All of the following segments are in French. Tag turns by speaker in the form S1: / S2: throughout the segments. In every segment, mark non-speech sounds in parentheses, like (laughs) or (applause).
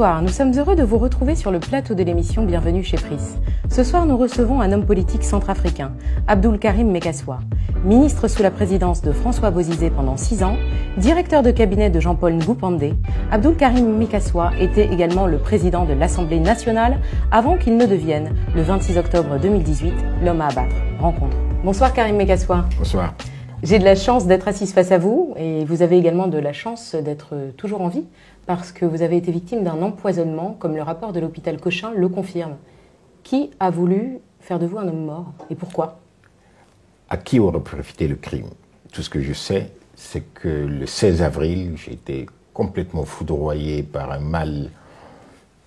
S1: Bonsoir, nous sommes heureux de vous retrouver sur le plateau de l'émission Bienvenue chez Pris. Ce soir, nous recevons un homme politique centrafricain, Abdul Karim Mekassoua. Ministre sous la présidence de François Bozizé pendant six ans, directeur de cabinet de Jean-Paul Ngoupandé, Abdul Karim Mekassoua était également le président de l'Assemblée nationale avant qu'il ne devienne, le 26 octobre 2018, l'homme à abattre. Rencontre. Bonsoir Karim Mekassoua.
S2: Bonsoir.
S1: J'ai de la chance d'être assise face à vous et vous avez également de la chance d'être toujours en vie parce que vous avez été victime d'un empoisonnement, comme le rapport de l'hôpital Cochin le confirme. Qui a voulu faire de vous un homme mort et pourquoi?
S2: À qui aurait profité le crime? Tout ce que je sais, c'est que le 16 avril, j'ai été complètement foudroyé par un mal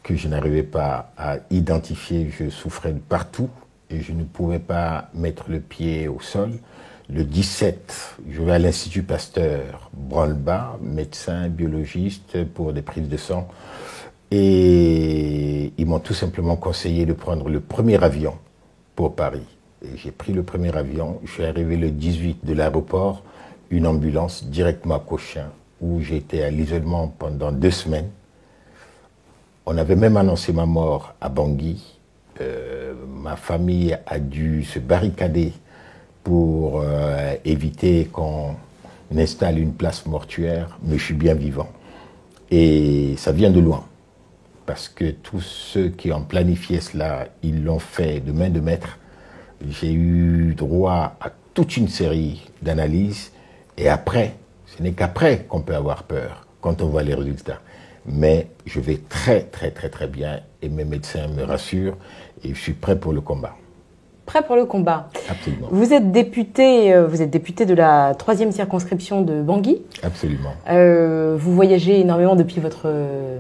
S2: que je n'arrivais pas à identifier. Je souffrais de partout et je ne pouvais pas mettre le pied au sol. Le 17, je vais à l'Institut Pasteur, branle-bas, médecin, biologiste pour des prises de sang. Et ils m'ont tout simplement conseillé de prendre le premier avion pour Paris. Et j'ai pris le premier avion. Je suis arrivé le 18 de l'aéroport, une ambulance directement à Cochin, où j'étais à l'isolement pendant deux semaines. On avait même annoncé ma mort à Bangui. Euh, ma famille a dû se barricader pour euh, éviter qu'on installe une place mortuaire, mais je suis bien vivant. Et ça vient de loin, parce que tous ceux qui ont planifié cela, ils l'ont fait de main de maître. J'ai eu droit à toute une série d'analyses, et après, ce n'est qu'après qu'on peut avoir peur, quand on voit les résultats. Mais je vais très très très très bien, et mes médecins me rassurent, et je suis prêt pour le combat
S1: prêt pour le combat.
S2: Absolument.
S1: Vous êtes député, euh, vous êtes député de la troisième circonscription de Bangui.
S2: Absolument.
S1: Euh, vous voyagez énormément depuis votre euh,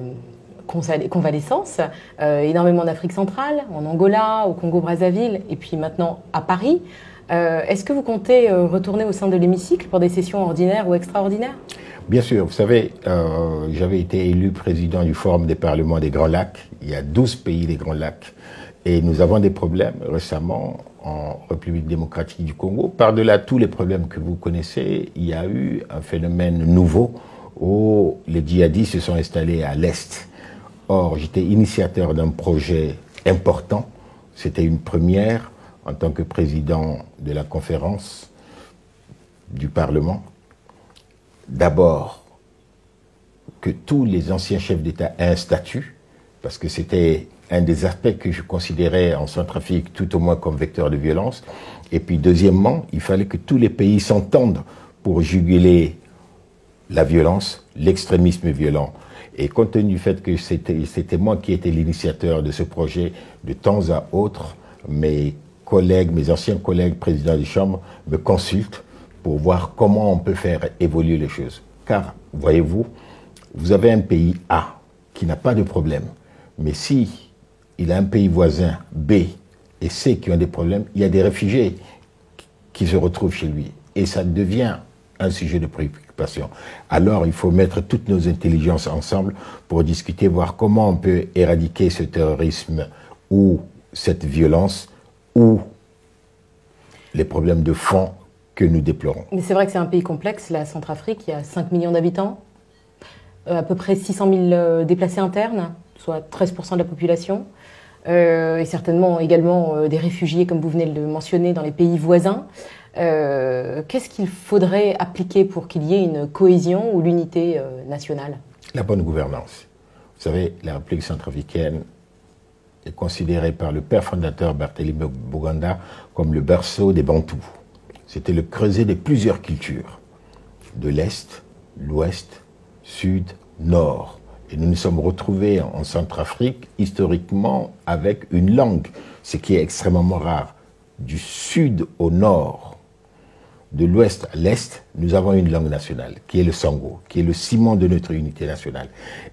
S1: convalescence, énormément en Afrique centrale, en Angola, au Congo-Brazzaville, et puis maintenant à Paris. Est-ce que vous comptez retourner au sein de l'hémicycle pour des sessions ordinaires ou extraordinaires?
S2: Bien sûr, vous savez, j'avais été élu président du Forum des parlements des Grands Lacs. Il y a 12 pays des Grands Lacs et nous avons des problèmes récemment en République démocratique du Congo. Par-delà tous les problèmes que vous connaissez, il y a eu un phénomène nouveau où les djihadistes se sont installés à l'Est. Or, j'étais initiateur d'un projet important. C'était une première en tant que président de la conférence du Parlement. D'abord, que tous les anciens chefs d'État aient un statut, parce que c'était un des aspects que je considérais en Centrafrique tout au moins comme vecteur de violence. Et puis deuxièmement, il fallait que tous les pays s'entendent pour juguler la violence, l'extrémisme violent. Et compte tenu du fait que c'était moi qui étais l'initiateur de ce projet, de temps à autre, mes collègues, mes anciens collègues présidents des chambres me consultent pour voir comment on peut faire évoluer les choses. Car, voyez-vous, vous avez un pays A qui n'a pas de problème. Mais si il a un pays voisin, B, et C, qui ont des problèmes, il y a des réfugiés qui se retrouvent chez lui. Et ça devient un sujet de préoccupation. Alors, il faut mettre toutes nos intelligences ensemble pour discuter, voir comment on peut éradiquer ce terrorisme ou cette violence ou les problèmes de fond que nous déplorons.
S1: Mais c'est vrai que c'est un pays complexe, la Centrafrique, il y a 5 millions d'habitants, euh, à peu près 600 000 euh, déplacés internes, soit 13% de la population. Euh, et certainement également euh, des réfugiés, comme vous venez de le mentionner, dans les pays voisins. Euh, qu'est-ce qu'il faudrait appliquer pour qu'il y ait une cohésion ou l'unité nationale?
S2: La bonne gouvernance. Vous savez, la République centrafricaine est considérée par le père fondateur Barthélemy Boganda comme le berceau des Bantous. C'était le creuset de plusieurs cultures, de l'Est, l'Ouest, Sud, Nord. Et nous nous sommes retrouvés en Centrafrique historiquement avec une langue, ce qui est extrêmement rare. Du sud au nord, de l'ouest à l'est, nous avons une langue nationale, qui est le sango, qui est le ciment de notre unité nationale.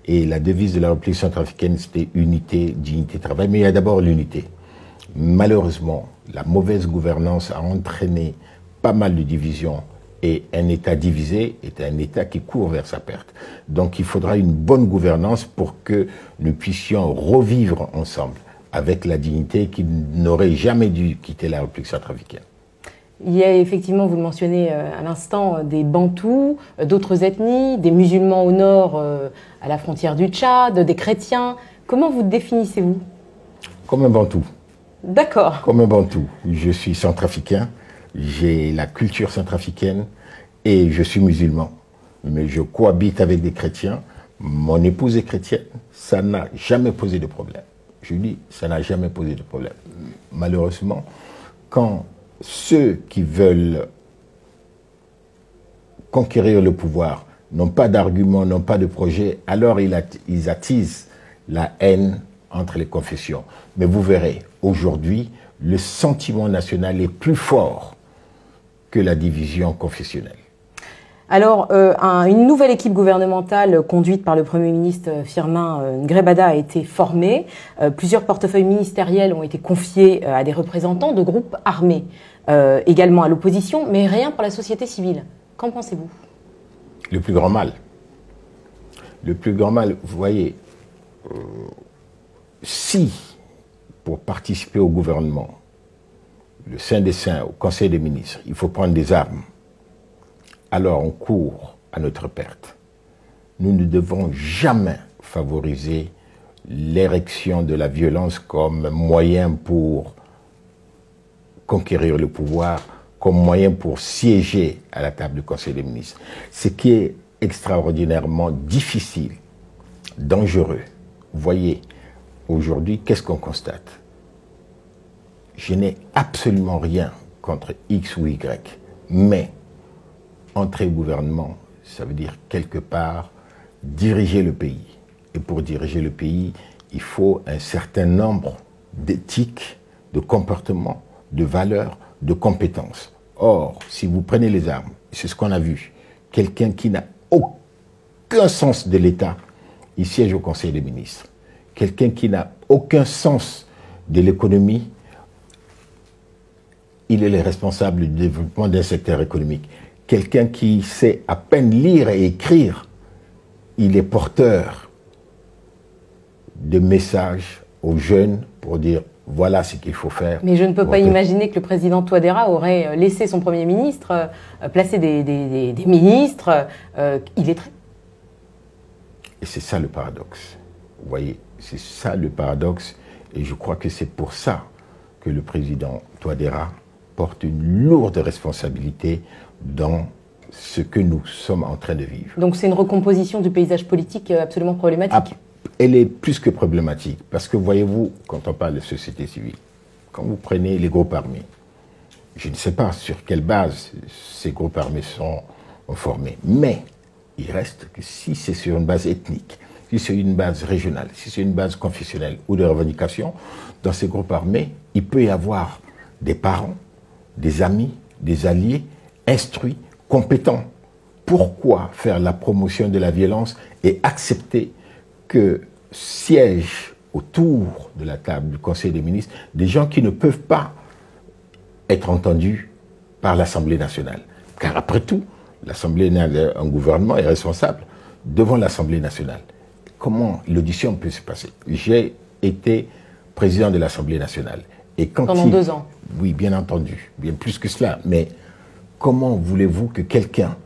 S2: Et la devise de la République centrafricaine, c'était unité, dignité, travail. Mais il y a d'abord l'unité. Malheureusement, la mauvaise gouvernance a entraîné pas mal de divisions et un État divisé est un État qui court vers sa perte. Donc il faudra une bonne gouvernance pour que nous puissions revivre ensemble avec la dignité qui n'aurait jamais dû quitter la République centrafricaine.
S1: Il y a effectivement, vous le mentionnez à l'instant, des Bantous, d'autres ethnies, des musulmans au nord à la frontière du Tchad, des chrétiens. Comment vous définissez-vous?
S2: Comme un Bantou.
S1: D'accord.
S2: Comme un Bantou. Je suis centrafricain, j'ai la culture centrafricaine et je suis musulman. Mais je cohabite avec des chrétiens. Mon épouse est chrétienne. Ça n'a jamais posé de problème. Je dis, ça n'a jamais posé de problème. Malheureusement, quand ceux qui veulent conquérir le pouvoir n'ont pas d'arguments, n'ont pas de projet, alors ils attisent la haine entre les confessions. Mais vous verrez, aujourd'hui, le sentiment national est plus fort que la division confessionnelle.
S1: Alors, euh, une nouvelle équipe gouvernementale conduite par le Premier ministre Firmin euh, Grebada a été formée. Euh, plusieurs portefeuilles ministériels ont été confiés à des représentants de groupes armés, également à l'opposition, mais rien pour la société civile. Qu'en pensez-vous?
S2: Le plus grand mal. Le plus grand mal, vous voyez, si pour participer au gouvernement, le Saint des Saints, au Conseil des ministres, il faut prendre des armes, alors on court à notre perte. Nous ne devons jamais favoriser l'érection de la violence comme moyen pour conquérir le pouvoir, comme moyen pour siéger à la table du Conseil des ministres. Ce qui est extraordinairement difficile, dangereux. Voyez, aujourd'hui, qu'est-ce qu'on constate? Je n'ai absolument rien contre X ou Y, mais entrer au gouvernement, ça veut dire quelque part diriger le pays. Et pour diriger le pays, il faut un certain nombre d'éthiques, de comportements, de valeurs, de compétences. Or, si vous prenez les armes, c'est ce qu'on a vu, quelqu'un qui n'a aucun sens de l'État, il siège au Conseil des ministres. Quelqu'un qui n'a aucun sens de l'économie, il est le responsable du développement d'un secteur économique quelqu'un qui sait à peine lire et écrire, il est porteur de messages aux jeunes pour dire voilà ce qu'il faut faire.
S1: Mais je ne peux pas imaginer que le président Touadéra aurait euh, laissé son Premier ministre euh, placer des, ministres. Euh, il est très...
S2: Et c'est ça le paradoxe. Vous voyez, c'est ça le paradoxe. Et je crois que c'est pour ça que le président Touadéra porte une lourde responsabilité dans ce que nous sommes en train de vivre.
S1: Donc c'est une recomposition du paysage politique euh, absolument problématique
S2: ah, Elle est plus que problématique, parce que voyez-vous, quand on parle de société civile, quand vous prenez les groupes armés, je ne sais pas sur quelle base ces groupes armés sont formés, mais il reste que si c'est sur une base ethnique, si c'est une base régionale, si c'est une base confessionnelle ou de revendication, dans ces groupes armés, il peut y avoir des parents, des amis, des alliés instruits, compétents. Pourquoi faire la promotion de la violence et accepter que siègent autour de la table du Conseil des ministres des gens qui ne peuvent pas être entendus par l'Assemblée nationale? Car après tout, l'Assemblée un gouvernement est responsable devant l'Assemblée nationale. Comment l'audition peut se passer? J'ai été président de l'Assemblée nationale.
S1: Et quand Pendant deux ans
S2: Oui, bien entendu, bien plus que cela. Mais comment voulez-vous que quelqu'un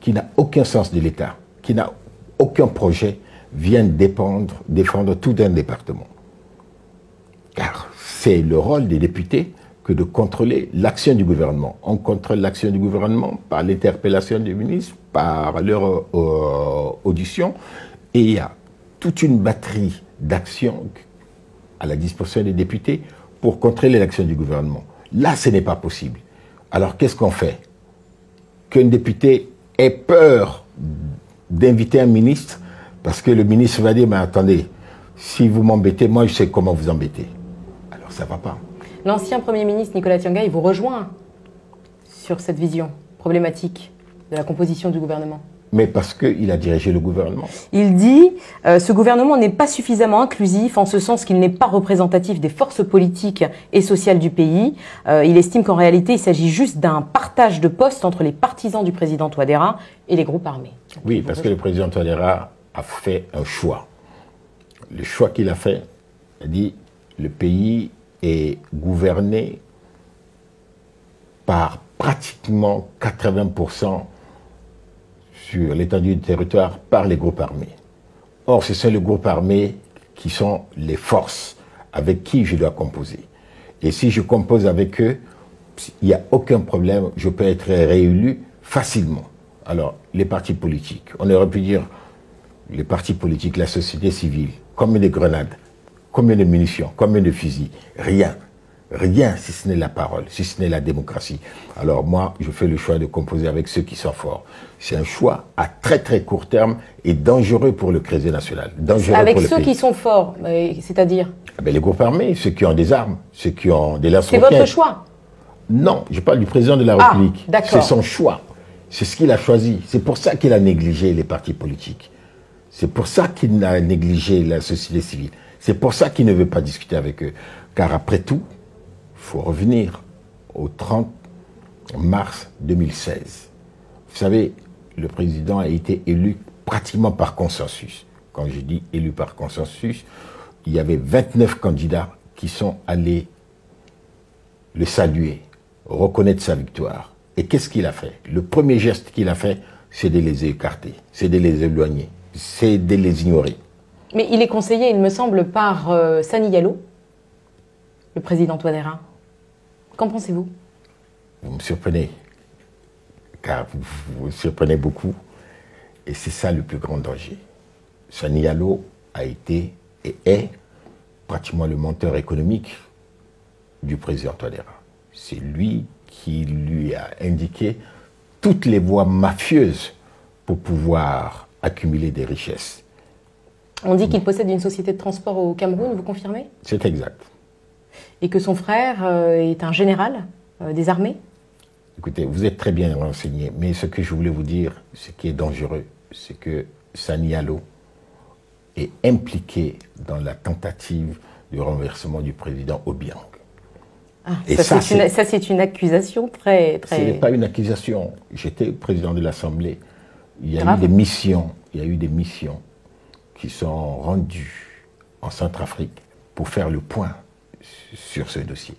S2: qui n'a aucun sens de l'État, qui n'a aucun projet, vienne dépendre, défendre tout un département? Car c'est le rôle des députés que de contrôler l'action du gouvernement. On contrôle l'action du gouvernement par l'interpellation du ministre, par leur euh, audition, et il y a toute une batterie d'actions à la disposition des députés pour contrôler l'action du gouvernement. Là, ce n'est pas possible. Alors qu'est-ce qu'on fait? Qu'un député ait peur d'inviter un ministre parce que le ministre va dire, mais attendez, si vous m'embêtez, moi je sais comment vous embêter. Alors ça ne va pas.
S1: L'ancien Premier ministre Nicolas Tianga, il vous rejoint sur cette vision problématique de la composition du gouvernement
S2: mais parce qu'il a dirigé le gouvernement.
S1: Il dit euh, ce gouvernement n'est pas suffisamment inclusif en ce sens qu'il n'est pas représentatif des forces politiques et sociales du pays. Euh, il estime qu'en réalité, il s'agit juste d'un partage de postes entre les partisans du président Touadéra et les groupes armés.
S2: oui, parce que le président Touadéra a fait un choix. Le choix qu'il a fait, il a dit le pays est gouverné par pratiquement 80% sur l'étendue du territoire par les groupes armés. Or, ce sont les groupes armés qui sont les forces avec qui je dois composer. Et si je compose avec eux, il n'y a aucun problème, je peux être réélu facilement. Alors, les partis politiques, on aurait pu dire les partis politiques, la société civile, combien de grenades, combien de munitions, combien de fusils, rien. Rien si ce n'est la parole, si ce n'est la démocratie. Alors moi, je fais le choix de composer avec ceux qui sont forts. C'est un choix à très très court terme et dangereux pour le crédit national. Dangereux
S1: avec
S2: pour
S1: ceux qui sont forts, c'est-à-dire
S2: ah ben, Les groupes armés, ceux qui ont des armes, ceux qui ont des lance
S1: C'est votre choix
S2: Non, je parle du président de la
S1: ah,
S2: République. C'est son choix. C'est ce qu'il a choisi. C'est pour ça qu'il a négligé les partis politiques. C'est pour ça qu'il a négligé la société civile. C'est pour ça qu'il ne veut pas discuter avec eux. Car après tout, faut revenir au 30 mars 2016. Vous savez, le président a été élu pratiquement par consensus. Quand je dis élu par consensus, il y avait 29 candidats qui sont allés le saluer, reconnaître sa victoire. Et qu'est-ce qu'il a fait? Le premier geste qu'il a fait, c'est de les écarter, c'est de les éloigner, c'est de les ignorer.
S1: Mais il est conseillé, il me semble, par euh, Sani Yallo, le président Touadéra. Qu'en pensez-vous?
S2: Vous me surprenez, car vous, vous surprenez beaucoup. Et c'est ça le plus grand danger. Sani a été et est pratiquement le menteur économique du président Touadéra. C'est lui qui lui a indiqué toutes les voies mafieuses pour pouvoir accumuler des richesses.
S1: On dit qu'il possède une société de transport au Cameroun, vous confirmez?
S2: C'est exact
S1: et que son frère euh, est un général euh, des armées
S2: Écoutez, vous êtes très bien renseigné, mais ce que je voulais vous dire, ce qui est dangereux, c'est que Sanialo est impliqué dans la tentative du renversement du président Obiang.
S1: Ah, et ça, c'est une, accusation très... très...
S2: Ce n'est pas une accusation. J'étais président de l'Assemblée. Il y a eu des missions, il y a eu des missions qui sont rendues en Centrafrique pour faire le point sur ce dossier.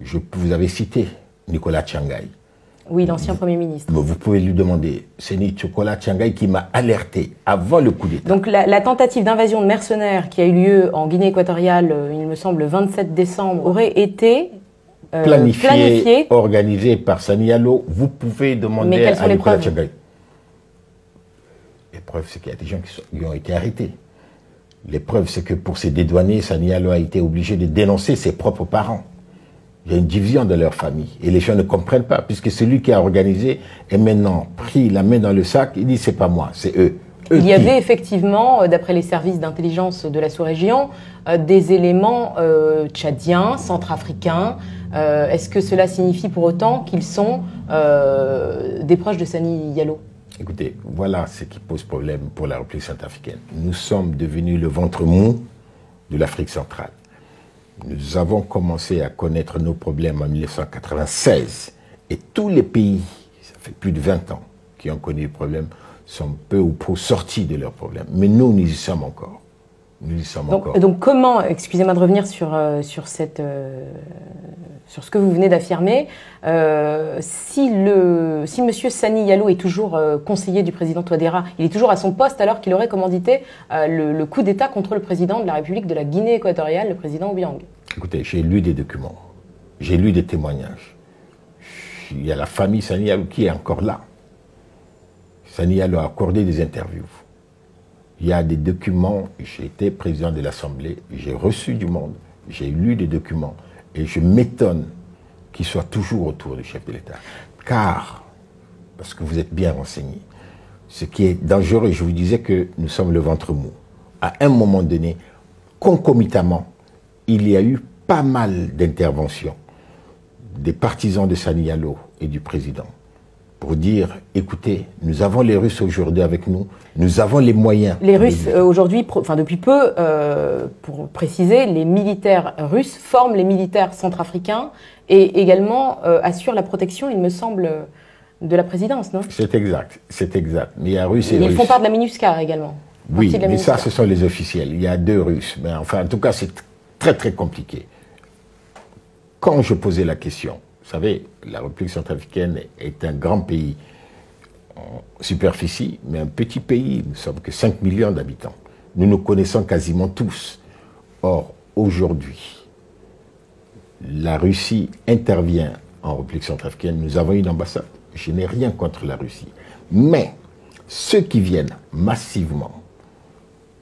S2: Je, vous avez cité Nicolas Tchangaï.
S1: Oui, l'ancien Premier ministre.
S2: Vous pouvez lui demander. C'est Nicolas Tchangaï qui m'a alerté avant le coup d'État.
S1: Donc la, tentative d'invasion de mercenaires qui a eu lieu en Guinée équatoriale, euh, il me semble, le 27 décembre, aurait été
S2: euh, planifiée, organisée par Sanialo. Vous pouvez demander à Nicolas Tchangaï. Les preuves, c'est qu'il y a des gens qui ont été arrêtés. L'épreuve, c'est que pour ces dédouanés, Sanialo a été obligé de dénoncer ses propres parents. Il y a une division de leur famille. Et les gens ne comprennent pas, puisque celui qui a organisé est maintenant pris la main dans le sac, il dit c'est pas moi, c'est eux.
S1: il y avait effectivement, euh, d'après les services d'intelligence de la sous-région, euh, des éléments euh, tchadiens, centrafricains. Est-ce que cela signifie pour autant qu'ils sont des proches de Sani Yalo
S2: Écoutez, voilà ce qui pose problème pour la République centrafricaine. Nous sommes devenus le ventre mou de l'Afrique centrale. Nous avons commencé à connaître nos problèmes en 1996 et tous les pays, ça fait plus de 20 ans, qui ont connu les problèmes sont peu ou prou sortis de leurs problèmes. Mais nous, nous y sommes encore. Nous y sommes
S1: donc,
S2: encore.
S1: Donc comment, excusez-moi de revenir sur, euh, sur cette, euh, sur ce que vous venez d'affirmer. Euh, si, le, si M. Sani Yallo est toujours conseiller du président Touadéra, il est toujours à son poste alors qu'il aurait commandité le, coup d'État contre le président de la République de la Guinée équatoriale, le président Obiang?
S2: Écoutez, j'ai lu des documents, j'ai lu des témoignages. Il y a la famille Sani Yallo qui est encore là. Sani Yallo a accordé des interviews. Il y a des documents, j'ai été président de l'Assemblée, j'ai reçu du monde, j'ai lu des documents. Et je m'étonne qu'il soit toujours autour du chef de l'État. Car, parce que vous êtes bien renseigné, ce qui est dangereux, je vous disais que nous sommes le ventre mou. À un moment donné, concomitamment, il y a eu pas mal d'interventions des partisans de Sanialo et du président pour dire, écoutez, nous avons les Russes aujourd'hui avec nous, nous avons les moyens.
S1: Les Russes, euh, aujourd'hui, enfin depuis peu, euh, pour préciser, les militaires russes forment les militaires centrafricains et également euh, assurent la protection, il me semble, de la présidence, non?
S2: C'est exact, c'est exact. Mais il y a Russes et
S1: Ils font part de la MINUSCA également.
S2: Oui, mais ça, ce sont les officiels. Il y a deux Russes. Mais enfin, en tout cas, c'est très, très compliqué. Quand je posais la question, Vous savez, la République centrafricaine est un grand pays en superficie, mais un petit pays. Nous sommes que 5 millions d'habitants. Nous nous connaissons quasiment tous. Or, aujourd'hui, la Russie intervient en République centrafricaine. Nous avons une ambassade. Je n'ai rien contre la Russie. Mais ceux qui viennent massivement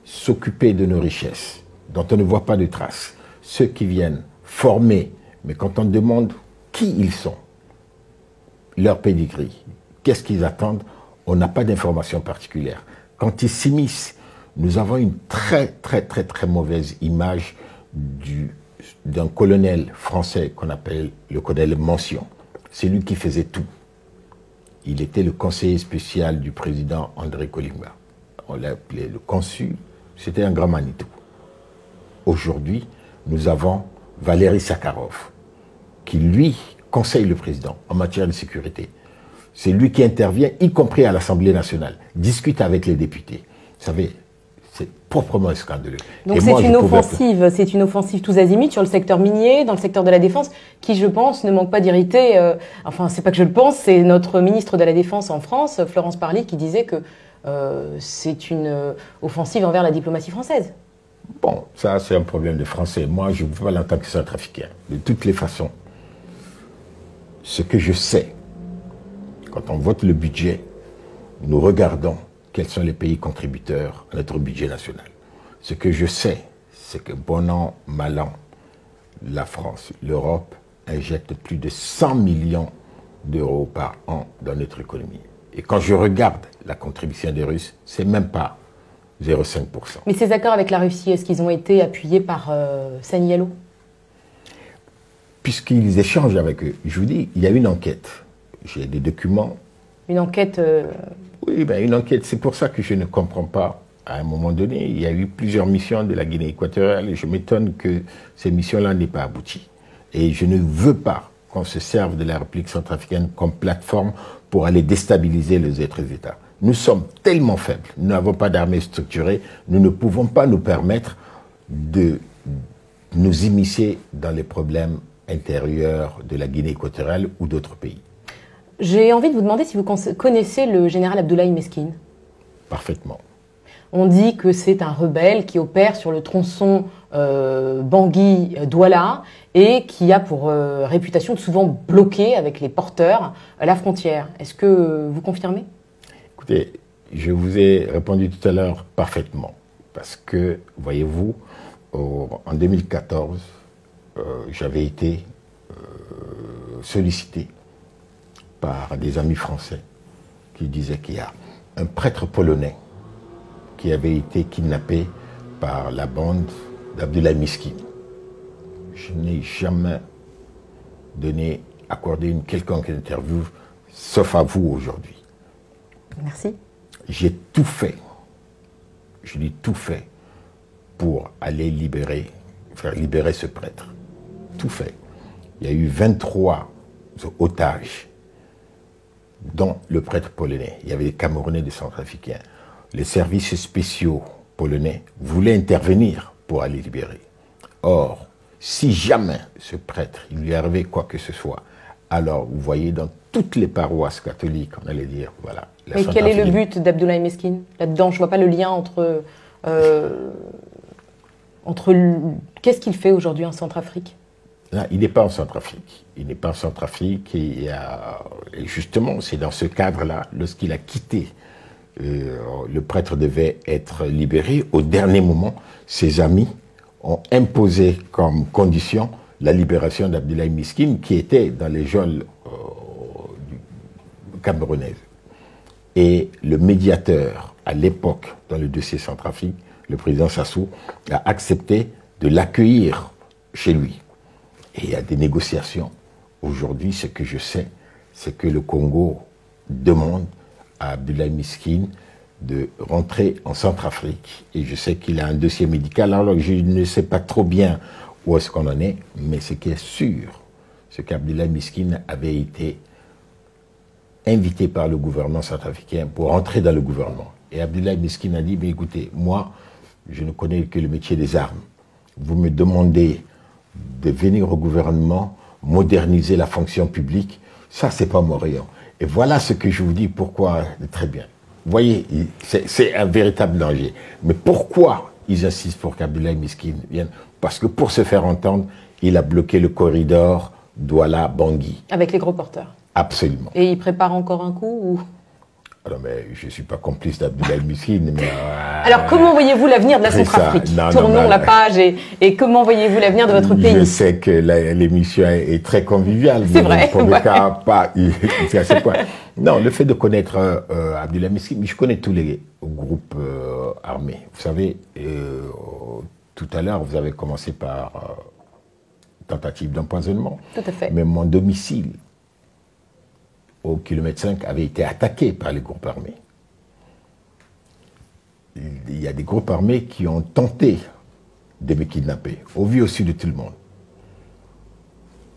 S2: s'occuper de nos richesses, dont on ne voit pas de traces, ceux qui viennent former, mais quand on demande qui ils sont, leur pedigree, qu'est-ce qu'ils attendent, on n'a pas d'informations particulières. Quand ils s'immiscent, nous avons une très très très très mauvaise image d'un colonel français qu'on appelle le colonel Mention. C'est lui qui faisait tout. Il était le conseiller spécial du président André Kolimba. On l'appelait le consul. C'était un grand Manitou. Aujourd'hui, nous avons Valéry Sakharov, qui lui conseille le président en matière de sécurité. C'est lui qui intervient, y compris à l'Assemblée nationale, discute avec les députés. Vous savez, c'est proprement scandaleux.
S1: Donc c'est une offensive, c'est une offensive tous azimuts sur le secteur minier, dans le secteur de la défense, qui je pense ne manque pas d'irriter. Euh, enfin, c'est pas que je le pense, c'est notre ministre de la Défense en France, Florence Parly, qui disait que euh, c'est une euh, offensive envers la diplomatie française.
S2: Bon, ça c'est un problème de français. Moi, je ne veux pas l'entendre que centrafricain. De toutes les façons, ce que je sais, quand on vote le budget, nous regardons quels sont les pays contributeurs à notre budget national. Ce que je sais, c'est que bon an, mal an, la France, l'Europe injectent plus de 100 millions d'euros par an dans notre économie. Et quand je regarde la contribution des Russes, c'est même pas 0,5%.
S1: Mais ces accords avec la Russie, est-ce qu'ils ont été appuyés par euh,
S2: Puisqu'ils échangent avec eux. Je vous dis, il y a une enquête. J'ai des documents.
S1: Une enquête euh,
S2: oui, ben une enquête. C'est pour ça que je ne comprends pas. À un moment donné, il y a eu plusieurs missions de la Guinée équatoriale et je m'étonne que ces missions-là n'aient pas abouti. Et je ne veux pas qu'on se serve de la République centrafricaine comme plateforme pour aller déstabiliser les autres États. Nous sommes tellement faibles, nous n'avons pas d'armée structurée, nous ne pouvons pas nous permettre de nous immiscer dans les problèmes intérieurs de la Guinée équatoriale ou d'autres pays.
S1: J'ai envie de vous demander si vous connaissez le général Abdoulaye Meskin.
S2: Parfaitement.
S1: On dit que c'est un rebelle qui opère sur le tronçon euh, Bangui-Douala et qui a pour euh, réputation de souvent bloquer avec les porteurs à la frontière. Est-ce que vous confirmez?
S2: Écoutez, je vous ai répondu tout à l'heure parfaitement. Parce que, voyez-vous, en 2014, euh, j'avais été sollicité par des amis français qui disaient qu'il y a un prêtre polonais qui avait été kidnappé par la bande d'Abdullah Miskin. Je n'ai jamais donné, accordé une quelconque interview, sauf à vous aujourd'hui.
S1: Merci.
S2: J'ai tout fait, je dis tout fait, pour aller libérer, faire libérer ce prêtre. Tout fait. Il y a eu 23 otages dont le prêtre polonais. Il y avait des Camerounais, des Centrafricains. Les services spéciaux polonais voulaient intervenir pour aller libérer. Or, si jamais ce prêtre, il lui arrivait quoi que ce soit, alors vous voyez dans toutes les paroisses catholiques, on allait dire, voilà.
S1: Mais quel est le but d'Abdoulaye Meskin Là-dedans, je ne vois pas le lien entre... Euh, entre Qu'est-ce qu'il fait aujourd'hui en Centrafrique?
S2: Il n'est pas en Centrafrique. Il n'est pas en Centrafrique. Et, justement, c'est dans ce cadre-là, lorsqu'il a quitté, euh, le prêtre devait être libéré. Au dernier moment, ses amis ont imposé comme condition la libération d'Abdoulaye Miskin, qui était dans les geôles euh, camerounaises. Et le médiateur, à l'époque, dans le dossier Centrafrique, le président Sassou, a accepté de l'accueillir chez lui. Et il y a des négociations. Aujourd'hui, ce que je sais, c'est que le Congo demande à Abdoulaye Miskin de rentrer en Centrafrique. Et je sais qu'il a un dossier médical. Alors je ne sais pas trop bien où est-ce qu'on en est, mais ce qui est sûr, c'est qu'Abdoulaye Miskin avait été invité par le gouvernement centrafricain pour rentrer dans le gouvernement. Et Abdoulaye Miskin a dit, mais écoutez, moi, je ne connais que le métier des armes. Vous me demandez de venir au gouvernement, moderniser la fonction publique. Ça, c'est pas mon rayon. Et voilà ce que je vous dis pourquoi, très bien. Vous voyez, c'est un véritable danger. Mais pourquoi ils insistent pour qu'Abdoulaye Miskin vienne? Parce que pour se faire entendre, il a bloqué le corridor Douala-Bangui.
S1: Avec les gros porteurs
S2: Absolument.
S1: Et il prépare encore un coup ou?
S2: Alors, mais je ne suis pas complice d'Abdoulaye Miskin, mais...
S1: Euh, Alors, comment voyez-vous l'avenir de la Centrafrique Tournons la page et, comment voyez-vous l'avenir de votre pays
S2: Je sais que l'émission est, très conviviale.
S1: C'est vrai.
S2: Pour le cas, pas... (laughs) à ce point. Non, le fait de connaître euh, Abdoulaye je connais tous les groupes euh, armés. Vous savez, euh, tout à l'heure, vous avez commencé par tentative d'empoisonnement.
S1: Tout à fait.
S2: Mais mon domicile au kilomètre 5 avait été attaqué par les groupes armés. Il y a des groupes armés qui ont tenté de me kidnapper, au vu aussi de tout le monde.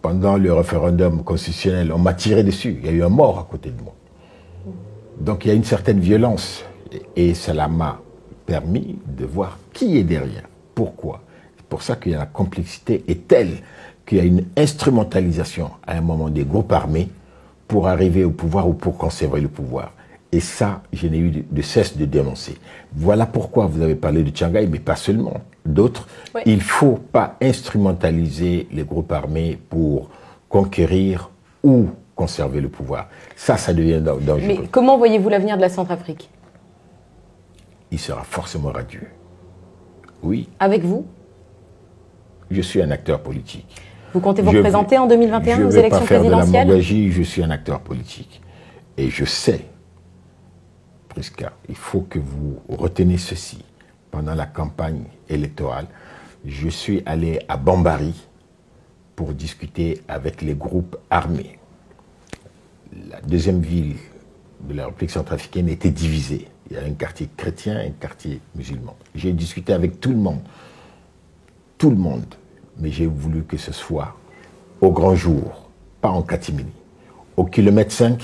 S2: Pendant le référendum constitutionnel, on m'a tiré dessus. Il y a eu un mort à côté de moi. Donc il y a une certaine violence. Et cela m'a permis de voir qui est derrière. Pourquoi? C'est pour ça que la complexité est telle qu'il y a une instrumentalisation à un moment des groupes armés pour arriver au pouvoir ou pour conserver le pouvoir. Et ça, je n'ai eu de cesse de dénoncer. Voilà pourquoi vous avez parlé de Tchangaï, mais pas seulement. D'autres. Il ne faut pas instrumentaliser les groupes armés pour conquérir ou conserver le pouvoir. Ça, ça devient dangereux.
S1: Mais comment voyez-vous l'avenir de la Centrafrique?
S2: Il sera forcément radieux. Oui.
S1: Avec vous?
S2: Je suis un acteur politique.
S1: Vous comptez vous représenter en 2021 aux élections présidentielles
S2: Je suis un acteur politique. Et je sais, Prisca, il faut que vous retenez ceci. Pendant la campagne électorale, je suis allé à Bambari pour discuter avec les groupes armés. La deuxième ville de la République centrafricaine était divisée. Il y a un quartier chrétien et un quartier musulman. J'ai discuté avec tout le monde. Tout le monde mais j'ai voulu que ce soit au grand jour, pas en catimini. Au kilomètre 5,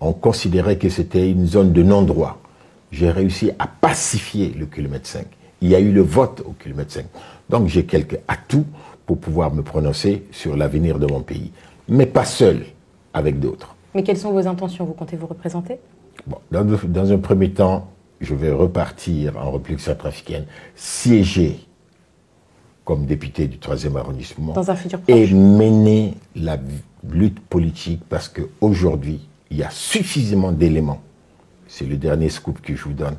S2: on considérait que c'était une zone de non-droit. J'ai réussi à pacifier le kilomètre 5. Il y a eu le vote au kilomètre 5. Donc j'ai quelques atouts pour pouvoir me prononcer sur l'avenir de mon pays. Mais pas seul, avec d'autres.
S1: Mais quelles sont vos intentions? Vous comptez vous représenter?
S2: Dans, dans, un premier temps, je vais repartir en République centrafricaine, siéger comme député du 3e arrondissement et mener la lutte politique parce qu'aujourd'hui, il y a suffisamment d'éléments, c'est le dernier scoop que je vous donne,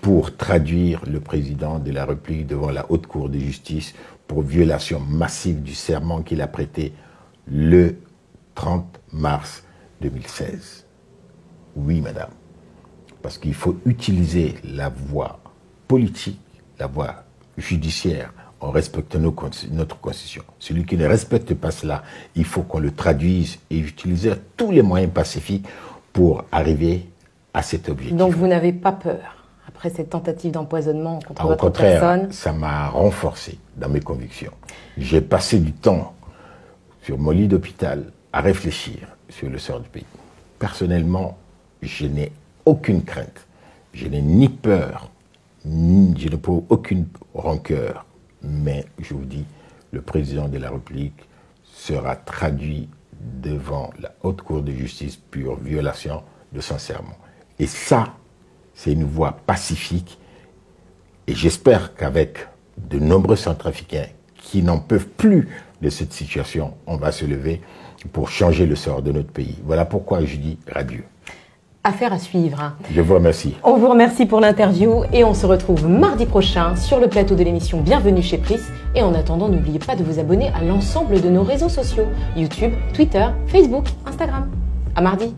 S2: pour traduire le président de la République devant la Haute Cour de justice pour violation massive du serment qu'il a prêté le 30 mars 2016. Oui, madame. Parce qu'il faut utiliser la voie politique, la voie judiciaire, on respecte notre constitution. Celui qui ne respecte pas cela, il faut qu'on le traduise et utiliser tous les moyens pacifiques pour arriver à cet objectif.
S1: Donc vous n'avez pas peur après cette tentative d'empoisonnement contre
S2: Au
S1: votre
S2: contraire,
S1: personne
S2: ça m'a renforcé dans mes convictions. J'ai passé du temps sur mon lit d'hôpital à réfléchir sur le sort du pays. Personnellement, je n'ai aucune crainte. Je n'ai ni peur, ni, je ne aucune rancœur mais je vous dis, le président de la République sera traduit devant la haute cour de justice pour violation de son serment. Et ça, c'est une voie pacifique. Et j'espère qu'avec de nombreux centrafricains qui n'en peuvent plus de cette situation, on va se lever pour changer le sort de notre pays. Voilà pourquoi je dis radieux.
S1: Affaire à suivre.
S2: Je vous remercie.
S1: On vous remercie pour l'interview et on se retrouve mardi prochain sur le plateau de l'émission Bienvenue chez Pris. Et en attendant, n'oubliez pas de vous abonner à l'ensemble de nos réseaux sociaux YouTube, Twitter, Facebook, Instagram. À mardi.